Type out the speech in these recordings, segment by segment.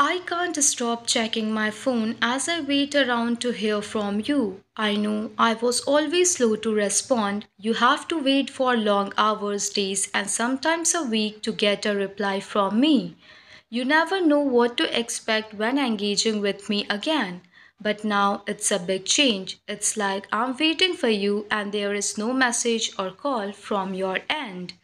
I can't stop checking my phone as I wait around to hear from you. I know I was always slow to respond. You have to wait for long hours, days, and sometimes a week to get a reply from me. You never know what to expect when engaging with me again. But now it's a big change. It's like I'm waiting for you and there is no message or call from your end.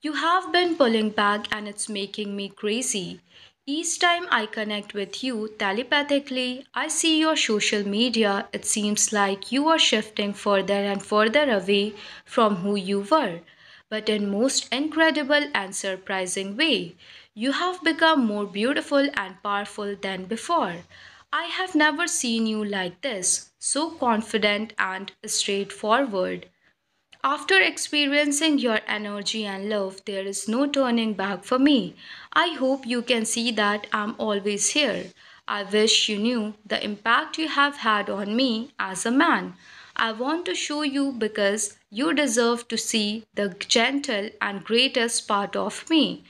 You have been pulling back and it's making me crazy. Each time I connect with you telepathically, I see your social media. It seems like you are shifting further and further away from who you were, but in most incredible and surprising way. You have become more beautiful and powerful than before. I have never seen you like this, so confident and straightforward. After experiencing your energy and love, there is no turning back for me. I hope you can see that I'm always here. I wish you knew the impact you have had on me as a man. I want to show you because you deserve to see the gentle and greatest part of me.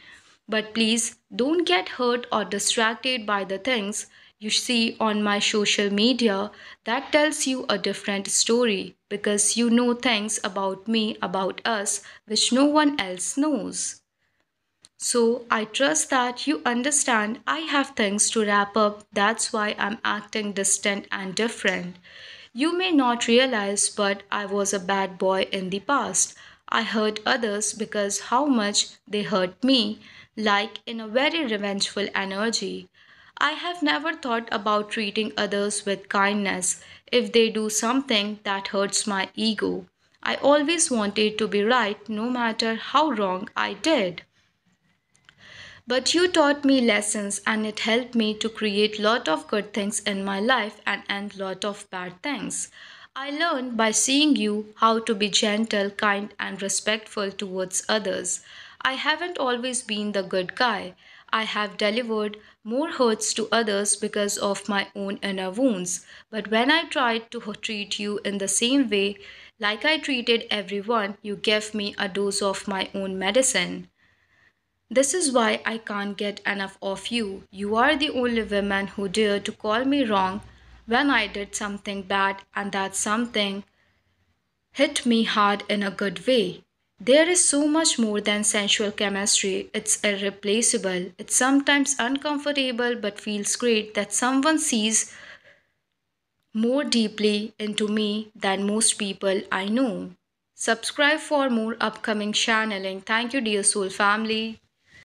But please don't get hurt or distracted by the things you see on my social media that tells you a different story because you know things about me, about us, which no one else knows. So I trust that you understand I have things to wrap up. That's why I'm acting distant and different. You may not realize, but I was a bad boy in the past. I hurt others because how much they hurt me, like in a very revengeful energy. I have never thought about treating others with kindness if they do something that hurts my ego. I always wanted to be right no matter how wrong I did. But you taught me lessons and it helped me to create lot of good things in my life and end lot of bad things. I learned by seeing you how to be gentle, kind and respectful towards others. I haven't always been the good guy. I have delivered more hurts to others because of my own inner wounds. But when I tried to treat you in the same way, like I treated everyone, you gave me a dose of my own medicine. This is why I can't get enough of you. You are the only woman who dared to call me wrong when I did something bad, and that something hit me hard in a good way. There is so much more than sensual chemistry. It's irreplaceable. It's sometimes uncomfortable but feels great that someone sees more deeply into me than most people I know. Subscribe for more upcoming channeling. Thank you, dear soul family.